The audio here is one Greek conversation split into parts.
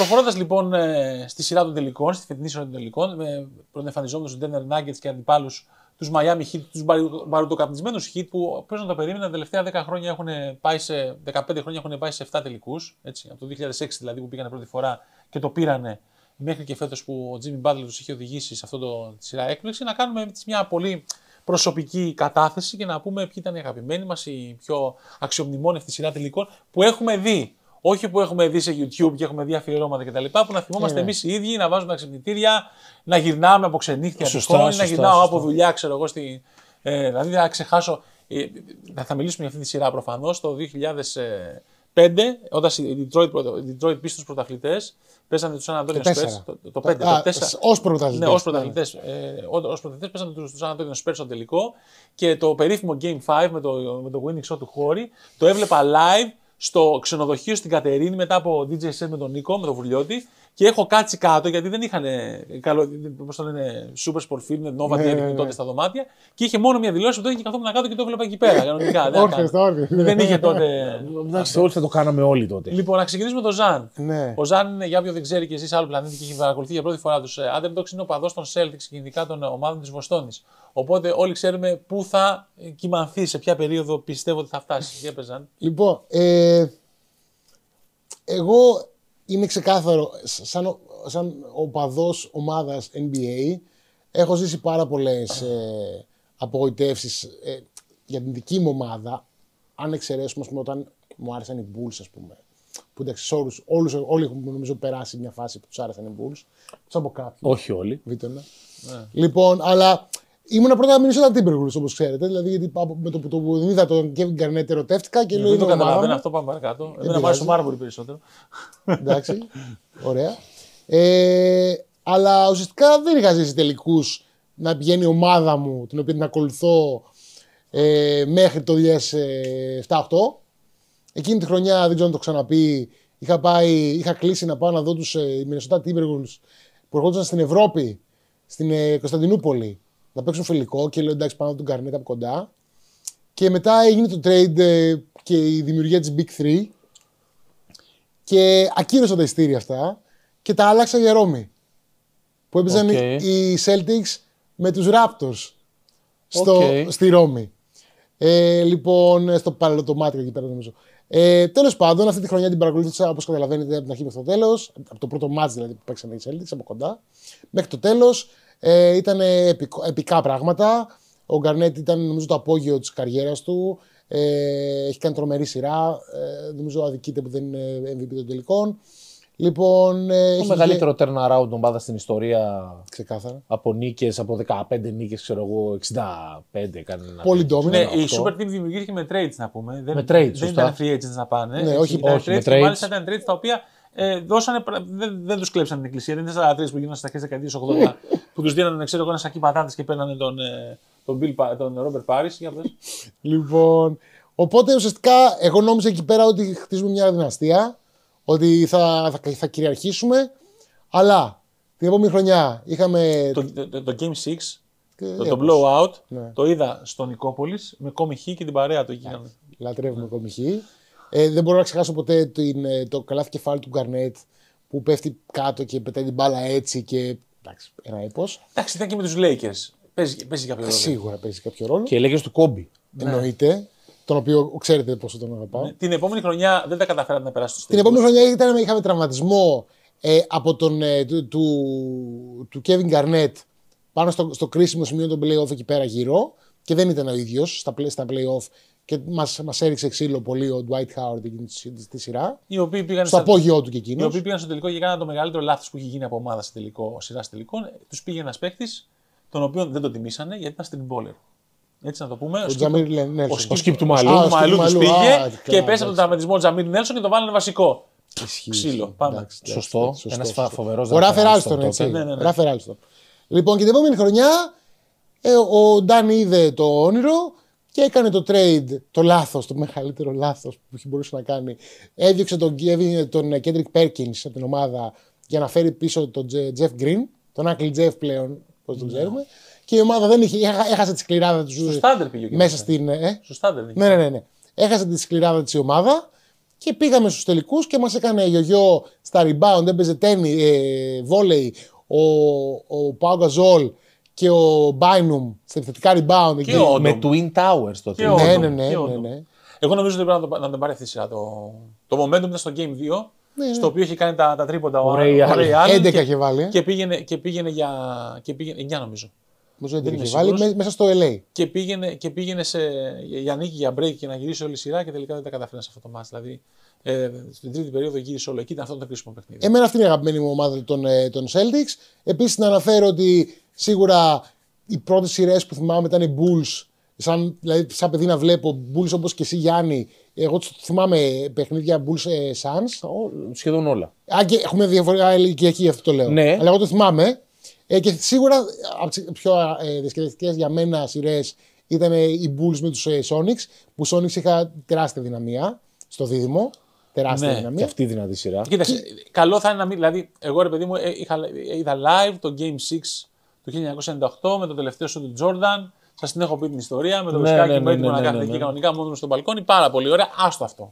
Προχωρώντας λοιπόν ε, στη σειρά των τελικών, στη φετινή σειρά των τελικών, με πρωτοεμφανιζόμενου του Denver Nuggets και αντιπάλους τους Miami Heat, τους μπαρουτοκαπνισμένου Heat που ποιο να το περίμενε, τα τελευταία 10 χρόνια έχουν πάει σε, 15 χρόνια έχουν πάει σε 7 τελικούς. Από το 2006 δηλαδή που πήγανε πρώτη φορά και το πήρανε μέχρι και φέτος που ο Jimmy Butler τους είχε οδηγήσει σε αυτό το τη σειρά έκπληξη, να κάνουμε μια πολύ προσωπική κατάθεση και να πούμε ποιοι ήταν οι αγαπημένοι μας, οι πιο αξιομνημόνευτοι σειρά τελικών που έχουμε δει. Όχι που έχουμε δει σε YouTube και έχουμε δει αφιερώματα κτλ. Που να θυμόμαστε ναι, ναι. εμείς οι ίδιοι, να βάζουμε τα ξυπνητήρια, να γυρνάμε από ξενύχτια σωστά, να γυρνάω από δουλειά, ξέρω εγώ. Στη, ε, δηλαδή θα ξεχάσω. Ε, θα μιλήσουμε για αυτή τη σειρά προφανώς το 2005, όταν οι Detroit, Detroit Pistons πρωταθλητές Πέσανε τους Σαν Αντώνιο Σπέρ. Το 5. Ω πρωταθλητές. Ναι, ως πρωταθλητές. Ε, ως πρωταθλητές πέσανε του Σαν Αντώνιο Σπέρ στο τελικό. Και το περίφημο Game 5 με το, με το winning shot του Χόρη το έβλεπα live στο ξενοδοχείο στην Κατερίνη μετά από DJ set με τον Νίκο, με τον Βουλιώτη και έχω κάτσει κάτω γιατί δεν είχαν καλό, πώς το λένε, super sport film, Nova ναι, ναι, ναι. τότε στα δωμάτια και είχε μόνο μια δηλώση που το είχε και καθόμουν κάτω και το έβλεπα εκεί πέρα. Κανονικά. δεν είχε τότε. Εντάξει, όλοι θα το κάναμε όλοι τότε. Λοιπόν, να ξεκινήσουμε με τον Ζαν. Ναι. Ο Ζαν είναι, για όποιον δεν ξέρει και εσείς άλλο πλανήτη και έχει παρακολουθεί για πρώτη φορά τους ε, Underdogs, είναι ο παδός των Celtics και ειδικά των ομάδων της Βοστόνης. Οπότε όλοι ξέρουμε πού θα κοιμανθεί, σε ποια περίοδο πιστεύω ότι θα φτάσει. Για πεζάν. Λοιπόν, ε, εγώ είναι ξεκάθαρο, σαν, σαν οπαδός ομάδας NBA, έχω ζήσει πάρα πολλές ε, απογοητεύσεις ε, για την δική μου ομάδα, αν εξαιρέσουμε πούμε, όταν μου άρεσαν οι Bulls, ας πούμε. Που εντάξει, όλους, όλους, όλοι έχουν νομίζω περάσει μια φάση που τους άρεσαν οι Bulls. Τους από κάποιους. Όχι όλοι. Βίτωνα. Ναι. Λοιπόν, αλλά Ήμουν πρώτα Minnesota Timberwolves όπως ξέρετε. Δηλαδή, γιατί με το που το είδα τον Kevin Garnett ερωτεύτηκα και λέω. Δεν το καταλαβαίνω αυτό, πάμε παρακάτω. Εμένα μου άρεσε ο Μάρμουρ περισσότερο. Εντάξει. Ωραία. Ε, αλλά ουσιαστικά δεν είχα ζήσει τελικούς να πηγαίνει η ομάδα μου, την οποία την ακολουθώ ε, μέχρι το 2007-2008. Εκείνη τη χρονιά, δεν ξέρω αν το ξαναπεί, είχα, πάει, είχα κλείσει να πάω να δω τους ε, Minnesota Timberwolves που ερχόντουσαν στην Ευρώπη, στην ε, Κωνσταντινούπολη να παίξουν φιλικό και λέω εντάξει πάνω τον Καρνέτ από κοντά. Και μετά έγινε το trade ε, και η δημιουργία της Big 3 και ακύρωσα τα ειστήρια αυτά και τα άλλαξα για Ρώμη. Που έπαιζαν okay. οι Celtics με τους Raptors στο, στη Ρώμη. Ε, λοιπόν, στο παραλωτομάτιο εκεί πέρα νομίζω. Ε, Τέλος πάντων, αυτή τη χρονιά την παρακολούθησα όπως καταλαβαίνετε από την αρχή μέχρι το τέλος. Από το πρώτο μάτς δηλαδή που παίξαν οι Celtics από κοντά. Μέχρι το τέλος. Ε, ήταν επικά πράγματα. Ο Γκαρνέτ ήταν νομίζω το απόγειο της καριέρας του. Ε, έχει κάνει τρομερή σειρά. Ε, νομίζω αδικείται που δεν είναι MVP των τελικών. Λοιπόν, ε, το μεγαλύτερο turnaround των ομάδα στην ιστορία. Ξεκάθαρα. Από νίκες, από 15 νίκες, ξέρω εγώ, 65. Κανένα. Πολύ dominant. Ναι, η Super Team δημιουργήθηκε με trades να πούμε. Με trades. Δεν ήταν free agents να πάνε. Ναι, όχι, όχι, με trades. Μάλιστα ήταν trades τα οποία ε, δώσανε, δεν, δεν τους κλέψαν την εκκλησία. Δεν είναι σαν τρεις που γίνανε στα αρχές δεκαετίας 80 που τους δίνανε ξέρω, ένα σακί πατάτες και παίρνανε τον, ε, τον, Bill, τον Robert Paris. Για λοιπόν, οπότε ουσιαστικά εγώ νόμιζα εκεί πέρα ότι χτίζουμε μια δυναστεία, ότι θα, θα, θα κυριαρχήσουμε, αλλά την επόμενη χρονιά είχαμε. Το, το, το Game 6 το, το blowout ναι. το είδα στο Νικόπολης με κόμιχή και την παρέα του εκεί. Λατρεύουμε ναι. κόμιχή. Ε, δεν μπορώ να ξεχάσω ποτέ την, ε, το καλάθι κεφάλι του Γκαρνέτ που πέφτει κάτω και πετάει την μπάλα έτσι και. Εντάξει, ένα έπος. Εντάξει, ήταν και με τους Lakers. Παίζει, παίζει κάποιο ρόλο. Σίγουρα παίζει κάποιο ρόλο. Και οι του Κόμπι. Ναι. Εννοείται. Τον οποίο ξέρετε πόσο τον αγαπάω. Ναι. Την επόμενη χρονιά δεν τα καταφέρατε να περάσετε στο Την επόμενη χρονιά ήταν, είχαμε τραυματισμό ε, από τον, ε, του, του, του Kevin Garnett πάνω στο, στο κρίσιμο σημείο των playoff εκεί πέρα γύρω και δεν ήταν ο ίδιος στα, στα playoff και μας μας έριξε ξύλο πολύ ο Dwight Howard τη, τη σειρά. Οι οποίοι πήγαν στο απόγειό του και εκείνος. Οι οποίοι πήγαν στο τελικό και κάναν το μεγαλύτερο λάθος που έχει γίνει από ομάδα σε τελικό, σειρά τελικών. Τους πήγε ένας παίκτης, τον οποίο δεν το τιμήσανε γιατί ήταν στην bowler. Έτσι να το πούμε. Ο, Τζαμίρ Νέλσον. Ο Σκύπ του Μαλού. Ο Μαλού τους πήγε και πέσε από τον τραυματισμό Τζαμίρ Νέλσον και το βάλανε βασικό. Ξύλο. Πάμε. Σωστό. Ένας φοβερός Ο Ράφερ Άλστον. Ράφερ Άλστον. Λοιπόν και την επόμενη χρονιά ε, ο Ντάν είδε το όνειρο και έκανε το trade, το λάθος, το μεγαλύτερο λάθος που μπορούσε να κάνει. Έδιωξε τον, τον Kendrick Perkins από την ομάδα για να φέρει πίσω τον Jeff Green, τον Uncle Jeff πλέον, πώς τον ναι. ξέρουμε. Και η ομάδα δεν είχε, έχασε τη σκληράδα τους. Στο Στάντερ πήγε. Μέσα στην. Ε; Στο Στάντερ. Ναι, ναι, ναι, ναι. Έχασε τη σκληράδα της η ομάδα Και πήγαμε στους τελικούς και μας έκανε γιογιό στα rebound. Έπαιζε τέννη, ε, βόλεϊ, ο, ο Πάο Γκαζόλ και ο Μπάινουμ στα επιθετικά rebound. Και ο, με Twin Towers τότε. Ναι, ναι, ναι, ναι, ναι. Εγώ νομίζω ότι πρέπει να, το, να τον πάρει αυτή τη σειρά. Το, το momentum ήταν στο Game 2, ναι, ναι. στο οποίο είχε κάνει τα, τα τρίποντα ο Ray 11 είχε βάλει. Και πήγαινε, και πήγαινε για. Και πήγαινε, 9 νομίζω. Νομίζω ότι είχε βάλει μέσα στο LA. Και πήγαινε, και πήγαινε σε, για νίκη, για break και να γυρίσει όλη η σειρά και τελικά δεν τα καταφέρνει σε αυτό το match. Δηλαδή ε, στην τρίτη περίοδο γύρισε όλο εκεί. Ήταν αυτό το κρίσιμο παιχνίδι. Εμένα αυτή είναι η αγαπημένη μου ομάδα των, ε, των Celtics. Επίσης να αναφέρω ότι σίγουρα οι πρώτες σειρές που θυμάμαι ήταν οι Bulls. Σαν, δηλαδή, σαν παιδί να βλέπω Bulls όπως και εσύ Γιάννη. Εγώ θυμάμαι παιχνίδια Bulls ε, Suns. Σχεδόν όλα. Α, και έχουμε διαφορετικά ηλικιακή, αυτό το λέω. Ναι. Αλλά εγώ το θυμάμαι. Ε, και σίγουρα από τις πιο ε, διασκεδαστικές για μένα σειρές ήταν οι Bulls με τους ε, Sonics. Που Sonics είχα τεράστια δυναμία στο δίδυμο. Τεράστια ναι, δυναμία. Και αυτή δυνατή σειρά. Κοίταξε, και... καλό θα είναι να μην. Δηλαδή, εγώ ρε παιδί μου ε, είχα, είδα live το Game 6 του 1998 με το τελευταίο σου του Jordan. Σας την έχω πει την ιστορία με το ναι, Βυσκάκι ναι, ναι, ναι, ναι, ναι, ναι, κανονικά μόνος στο μπαλκόνι. Πάρα πολύ ωραία. Άστο αυτό.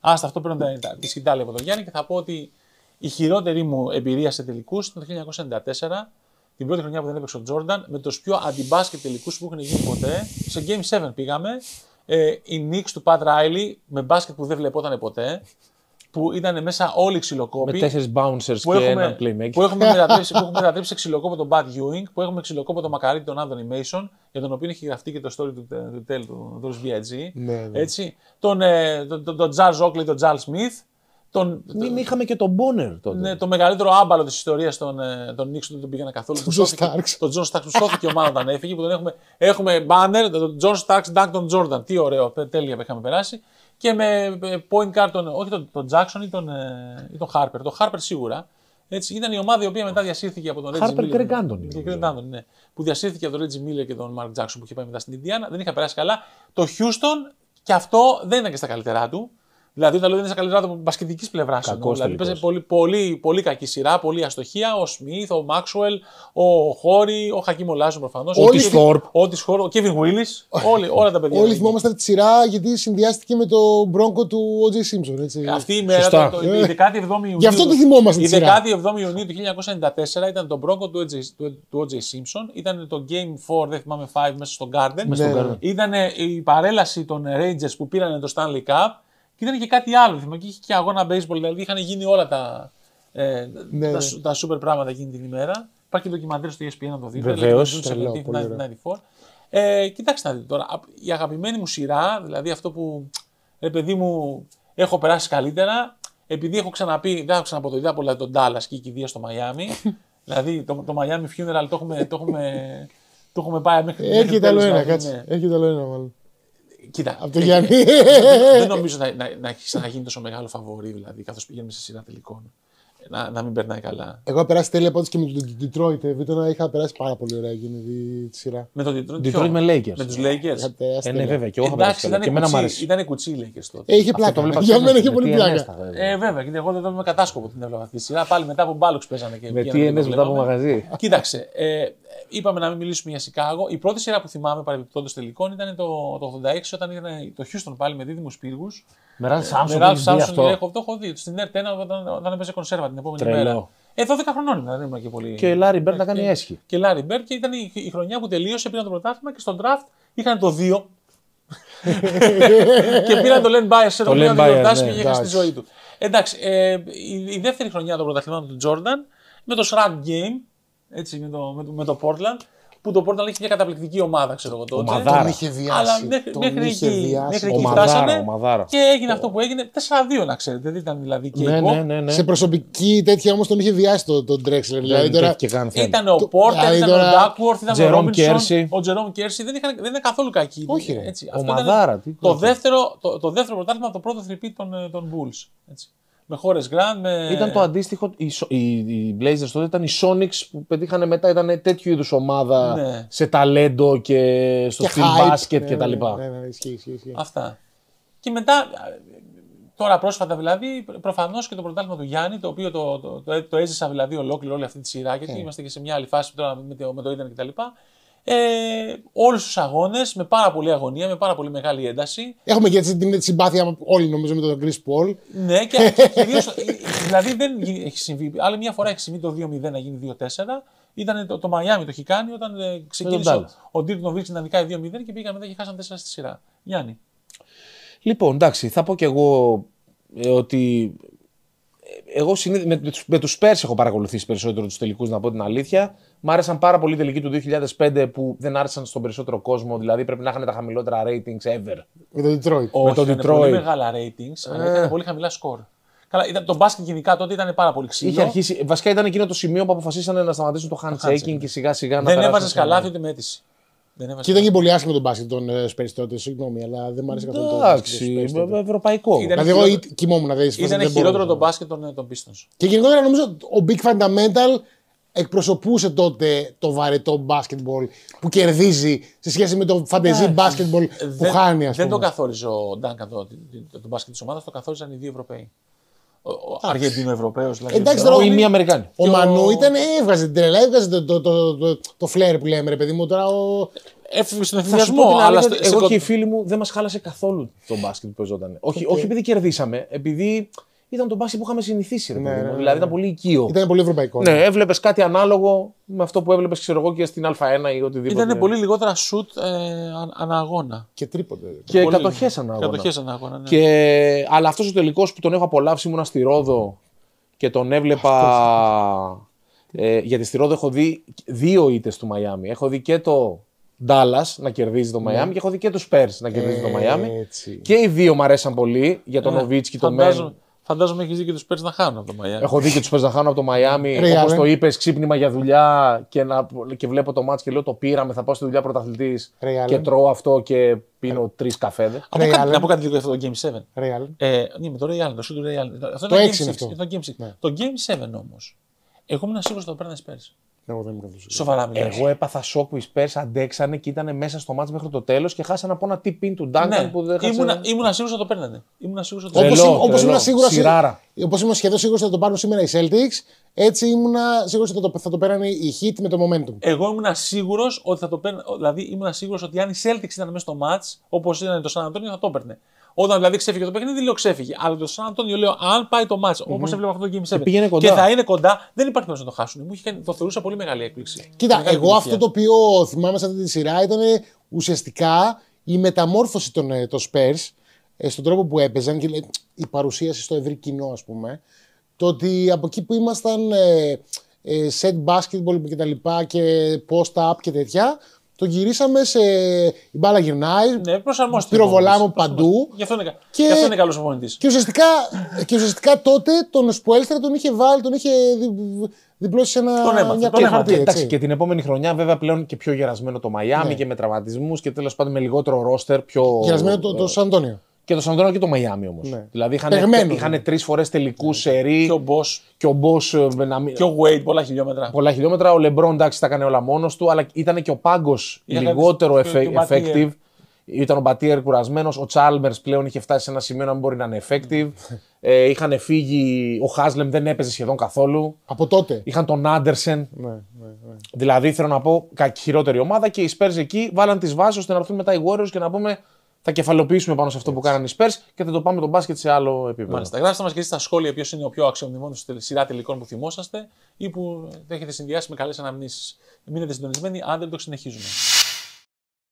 Άστο αυτό πρέπει να τη σκητάλη από τον Γιάννη και θα πω ότι η χειρότερη μου εμπειρία σε τελικούς ήταν το 1994 την πρώτη χρονιά που δεν έπαιξε ο Τζόρνταν, με τους πιο αντιμπάσκετ τελικούς που έχουν γίνει ποτέ. Σε Game 7 πήγαμε. Ε, η Knicks του Pat Riley με μπάσκετ που δεν βλεπόταν ποτέ. Που ήταν μέσα όλοι οι ξυλοκόποι. Με τέσσερις bouncers και έχουμε, έναν playmaker. Που έχουμε μετατρέψει, που έχουμε μετατρέψει σε ξυλοκόπο τον Bad Ewing, που έχουμε ξυλοκόπο τον Μακαρίτη τον Anthony Mason, για τον οποίο έχει γραφτεί και το story του, του, του, του, του VIG. Ναι, ναι. Έτσι. Τον, ε, τον, τον, τον Charles Oakley, τον Charles Smith, τον, Μην είχαμε και τον Bonner τότε. Ναι, το μεγαλύτερο άμπαλο της ιστορίας των, ε, των Νίξ δεν τον πήγαινα καθόλου. Τον John Starks. Τον John Starks που σώθηκε η ομάδα όταν έφυγε. Που τον έχουμε, έχουμε Bonner, τον John Starks, τον Τζόρνταν. Τι ωραίο, τέλεια που είχαμε περάσει. Και με ε, point guard τον, όχι τον, τον Jackson ή τον, ε, ή τον Harper. Τον Harper σίγουρα. Έτσι, ήταν η ομάδα η οποία μετά διασύρθηκε από τον Reggie Miller. Harper Greg ναι. Που διασύρθηκε από τον Reggie Miller και τον Mark Jackson που είχε πάει μετά στην Ινδιάνα. Δεν είχα περάσει καλά. Το Houston και αυτό δεν ήταν και στα καλύτερά του. Δηλαδή, όταν λέω δεν είναι καλύτερα από μπασκετικής πλευράς. Δηλαδή, παίζει πολύ, πολύ, πολύ κακή σειρά, πολύ αστοχία. Ο Σμιθ, ο Μάξουελ, ο Χόρι, ο Χακίμ Ολάζουον προφανώς. Ο Ότις Θορπ. Ο Κέβιν Γουίλις. Όλα τα παιδιά. Όλοι θυμόμαστε τη σειρά γιατί συνδυάστηκε με το Bronco του Ο Τζέι Σίμψον. Αυτή η μέρα, το, το, η 17η Ιουνίου. Γι' αυτό τη θυμόμαστε. Η 17η Ιουνίου του 1994 ήταν το Bronco του Ο Τζέι Σίμψον. Ήταν το Game 4, δεν θυμάμαι 5 μέσα στο Garden. Ήταν η παρέλαση των Rangers που πήραν το Stanley Cup. Και ήταν και κάτι άλλο. Θυμάμαι και είχε και αγώνα baseball. Δηλαδή είχαν γίνει όλα τα, ε, ναι, τα, ναι. τα super πράγματα εκείνη την ημέρα. Υπάρχει και ντοκιμαντέρ στο ESPN να το δείτε. Βεβαίως. Ε, κοιτάξτε να δείτε τώρα. Η αγαπημένη μου σειρά, δηλαδή αυτό που ρε παιδί μου έχω περάσει καλύτερα, επειδή έχω ξαναπεί, δεν έχω ξαναπώ το είδα πολλά τον Dallas και η κηδεία στο Μαϊάμι. δηλαδή το, το Miami Funeral το έχουμε, το έχουμε, το έχουμε πάει μέχρι. Έρχεται άλλο ένα, κάτσε. Έρχεται άλλο ένα, μάλλον. Κοίτα. Από το Γιάννη. δεν νομίζω να, να, να έχει ξαναγίνει τόσο μεγάλο φαβορή, δηλαδή, καθώ πηγαίνουμε σε σειρά τελικών. Να, να μην περνάει καλά. Εγώ έχω περάσει τέλεια από και με τον Detroit. Ε, Βίτονα είχα περάσει πάρα πολύ ωραία εκείνη τη σειρά. Με τον Detroit, Detroit με Lakers. Με τους Lakers; Ε, ναι, βέβαια. Και εγώ είχα περάσει. Και εμένα μου αρέσει. Ήταν κουτσί οι Lakers τότε. Ε, είχε πλάκα. Για μένα είχε πολύ πλάκα. Ε, βέβαια. Και εγώ δεν είμαι κατάσκοπο την έβλεπα αυτή τη σειρά. Πάλι μετά από μπάλοξ παίζανε και. Με τι ενέ μετά από μαγαζί. Κοίταξε. Ε, είπαμε να μην μιλήσουμε για Σικάγο. Η πρώτη σειρά που θυμάμαι παρεμπιπτόντως τελικών ήταν το, το 86 όταν ήταν το Houston πάλι με δίδυμους πύργους. Με Ραλφ Σάμσον. Το έχω δει. Στην ΕΡΤ 1 όταν έπαιζε κονσέρβα την επόμενη μέρα. Ε, 12 χρονών δεν ήμουν και πολύ. Και Λάρι Μπερντ να κάνει έσχη. Και Λάρι Μπερντ και ήταν η, χρονιά που τελείωσε, πήραν το πρωτάθλημα και στον draft είχαν το 2. και πήραν το Len Bias σε το Len Bias και είχε στη ζωή του. Εντάξει, ε, η, η, δεύτερη χρονιά των πρωταθλημάτων του Jordan με το Shrug Game, έτσι, με το, με το, με το Portland, που το Portland είχε μια καταπληκτική ομάδα, ξέρω εγώ τότε. Ομαδάρα. Τον είχε βιάσει. Αλλά μέχρι, μέχρι είχε εκεί, βιάσει. Μέχρι εκεί φτάσανε ομαδάρα. και έγινε αυτό που έγινε. 4-2 να ξέρετε. Δεν ήταν δηλαδή και ναι, ναι, ναι, ναι. Σε προσωπική τέτοια όμως τον είχε βιάσει τον το Drexler. Δηλαδή, τώρα... ήταν ο Porter, ήταν ο Duckworth, ήταν ο Robinson. Ο Jerome Κέρσι δεν, δεν ήταν καθόλου κακή. Όχι. Έτσι. Ομαδάρα. Το δεύτερο, το, το δεύτερο πρωτάθλημα, το πρώτο θρυπή των, των Bulls. Έτσι με χώρε Grand. Με... Ήταν το αντίστοιχο. Οι, οι, οι Blazers τότε ήταν οι Sonics που πετύχανε μετά. Ήταν τέτοιου είδους ομάδα ναι. σε ταλέντο και στο στυλ μπάσκετ ναι, κτλ. Ναι, ναι, ναι, ισχύει, ισχύει. Αυτά. Και μετά, τώρα πρόσφατα δηλαδή, προφανώς και το πρωτάθλημα του Γιάννη, το οποίο το, το, το, το έζησα δηλαδή ολόκληρο όλη αυτή τη σειρά, γιατί yeah. είμαστε και σε μια άλλη φάση τώρα με το, με το ίντερνετ κτλ. Ε, Όλους τους αγώνες με πάρα πολύ αγωνία, με πάρα πολύ μεγάλη ένταση. Έχουμε και έτσι την συμπάθεια όλοι νομίζω με τον Chris Paul. Ναι, και, και κυρίως. δηλαδή δεν έχει συμβεί. Άλλη μια φορά έχει συμβεί το 2-0 να γίνει 2-4. Ήταν το, το Miami το έχει κάνει όταν ε, ξεκίνησε ο, ο Dirk Nowitzki να νικάει 2-0 και πήγαμε μετά και χάσαν 4 στη σειρά. Γιάννη. Λοιπόν, εντάξει, θα πω κι εγώ ε, ότι ε, εγώ συνήθω, με, με τους Πέρσι έχω παρακολουθήσει περισσότερο τους τελικούς, να πω την αλήθεια. Μ' άρεσαν πάρα πολύ οι τελικοί του 2005 που δεν άρεσαν στον περισσότερο κόσμο. Δηλαδή πρέπει να είχαν τα χαμηλότερα ratings ever. Με το Detroit. Όχι, με το Detroit. Πολύ μεγάλα ratings, αλλά ήταν πολύ χαμηλά σκορ. Καλά, ήταν, το μπάσκετ γενικά τότε ήταν πάρα πολύ ξύλο. Είχε αρχίσει, βασικά ήταν εκείνο το σημείο που αποφασίσανε να σταματήσουν το handshaking και σιγά σιγά να Δεν έβαζες καλάθι ούτε με αίτηση. Και ήταν και πολύ άσχημο τον μπάσκετ των Σπέρι τότε, συγγνώμη, αλλά δεν μου άρεσε καθόλου το Εντάξει, ευρωπαϊκό. Δηλαδή, εγώ κοιμόμουν να δει. Ήταν χειρότερο το μπάσκετ των, των Pistons. Και γενικότερα νομίζω ο Big Fundamental εκπροσωπούσε τότε το βαρετό μπάσκετμπολ που κερδίζει σε σχέση με το φαντεζή μπάσκετμπολ που χάνει. Ας δεν το καθόριζε ο Ντάνκαν το, το, το μπάσκετ της ομάδας, το καθόριζαν οι δύο Ευρωπαίοι. Ο Αργεντίνο-Ευρωπαίο. Δηλαδή. Εντάξει, τώρα. Ή μία Αμερικάνη. Ο Μανού ήταν, έβγαζε την τρελά, έβγαζε το, το, το, το, το φλερ που λέμε, ρε παιδί μου. Τώρα ο... Έφυγε στον ευθυνιασμό. Αλλά εγώ και οι φίλοι μου δεν μας χάλασε καθόλου το μπάσκετ που παίζονταν. Όχι, όχι επειδή κερδίσαμε, επειδή ήταν το μπάσκετ που είχαμε συνηθίσει. Ρε, ναι, ναι, ναι, δηλαδή ήταν πολύ οικείο. Ήταν πολύ ευρωπαϊκό. Ναι, ναι. έβλεπες κάτι ανάλογο με αυτό που έβλεπες, ξέρω εγώ, και στην Α1 ή οτιδήποτε. Ήταν πολύ λιγότερα σουτ ε, αναγώνα. Και τρίποντε. Και κατοχέ αναγώνα. Κατοχές αναγώνα ναι. και... Αλλά αυτός ο τελικός που τον έχω απολαύσει ήμουν στη Ρόδο και τον έβλεπα. ε, γιατί στη Ρόδο έχω δει δύο ήττες του Μαϊάμι. Έχω δει και το Ντάλλας να κερδίζει το Μαϊάμι και έχω δει και του Πέρ να κερδίζει το Μαϊάμι. Και οι δύο μου αρέσαν πολύ για τον ε, και τον Μέν. Φαντάζομαι έχεις δει και τους Πέρ να χάνουν από το Μαϊάμι. Έχω δει και τους Πέρ να χάνουν από το Μαϊάμι. Όπως το είπες, ξύπνημα για δουλειά και, να, και βλέπω το μάτσο και λέω το πήραμε. Θα πάω στη δουλειά πρωταθλητής και τρώω αυτό και πίνω τρεις καφέδες. Να πω κάτι λίγο για αυτό το Game 7. Real. Ε, ναι, με το Real, το shoot Real. Αυτό το 6 Το Game 6. Ναι. Το Game 7 όμως. Εγώ ήμουν σίγουρος ότι το παίρνει πέρσι. Εγώ δεν Σοβαρά μιλάς. Εγώ έπαθα σοκ που οι Spurs αντέξανε και ήταν μέσα στο μάτς μέχρι το τέλος και χάσανε από ένα tip-in του Duncan ναι. που δεν χάσανε. Ήμουνα, ήμουνα σίγουρος ότι το παίρνανε. Ήμουνα σίγουρος ότι Όπως ήμουν σίγουρο. Όπως ήμουν σχεδόν σίγουρος ότι θα το πάρουν σήμερα οι Celtics, έτσι ήμουνα σίγουρος ότι θα το, θα το παίρνανε οι Heat με το momentum. Εγώ ήμουν σίγουρος ότι θα το παίρνανε. Δηλαδή ήμουν σίγουρος ότι αν οι Celtics ήταν μέσα στο match, όπως ήταν το San Antonio, θα το έπαιρνε. Όταν δηλαδή ξέφυγε το παιχνίδι, λέω ξέφυγε. Αλλά το Σαν Αντώνιο λέω, αν πάει το μάτσο, mm-hmm. όπω έβλεπα αυτό το Game 7 και, και θα είναι κοντά, δεν υπάρχει περίπτωση να το χάσουν. Μου είχε, το θεωρούσα πολύ μεγάλη έκπληξη. Κοίτα, εγώ επιτυχία. αυτό το οποίο θυμάμαι σε αυτή τη σειρά ήταν ουσιαστικά η μεταμόρφωση των ε, το Spurs ε, στον τρόπο που έπαιζαν και η παρουσίαση στο ευρύ κοινό, ας πούμε. Το ότι από εκεί που ήμασταν ε, ε, set basketball και τα λοιπά και post up και τέτοια, το γυρίσαμε σε. Η μπάλα γυρνάει. Ναι, προσαρμόστηκε. Πυροβολάμε παντού. Γι' αυτό είναι, και... αυτό είναι καλός οπονητή. Και ουσιαστικά, και ουσιαστικά τότε τον Σπουέλστρα τον είχε βάλει, τον είχε διπλώσει σε ένα. Τον έμαθε. Τον έμαθε. Εντάξει, και την επόμενη χρονιά, βέβαια, πλέον και πιο γερασμένο το Μαϊάμι ναι. και με τραυματισμούς και τέλος πάντων με λιγότερο ρόστερ. Πιο... Γερασμένο το, το Σαντώνιο. Και το Σαντώνιο και το Μαϊάμι όμως. Ναι. Δηλαδή είχαν, είχαν τρεις φορές τελικού ναι. σερή. Και ο Μπό. Και ο Μπό. Ε, και ο Wade, πολλά χιλιόμετρα. Πολλά χιλιόμετρα. Ο Λεμπρόν εντάξει τα έκανε όλα μόνος του, αλλά ήταν και ο Πάγκος λιγότερο effective. Ήταν ο Μπατίερ κουρασμένος. Ο Τσάλμερ πλέον είχε φτάσει σε ένα σημείο να μην μπορεί να είναι effective. ε, είχαν φύγει. Ο Χάσλεμ δεν έπαιζε σχεδόν καθόλου. Από τότε. Είχαν τον Άντερσεν. Ναι, ναι, ναι. Δηλαδή θέλω να πω χειρότερη ομάδα και οι Spurs εκεί βάλαν τις βάσεις ώστε να έρθουν μετά οι Warriors και να πούμε θα κεφαλοποιήσουμε πάνω σε αυτό που κάνανε οι Spurs και θα το πάμε τον μπάσκετ σε άλλο επίπεδο. Μάλιστα. Γράψτε μας και εσείς στα σχόλια ποιος είναι ο πιο αξιομνημόνιο στη σειρά τελικών που θυμόσαστε ή που έχετε συνδυάσει με καλές αναμνήσεις. Μείνετε συντονισμένοι, αν δεν το συνεχίζουμε.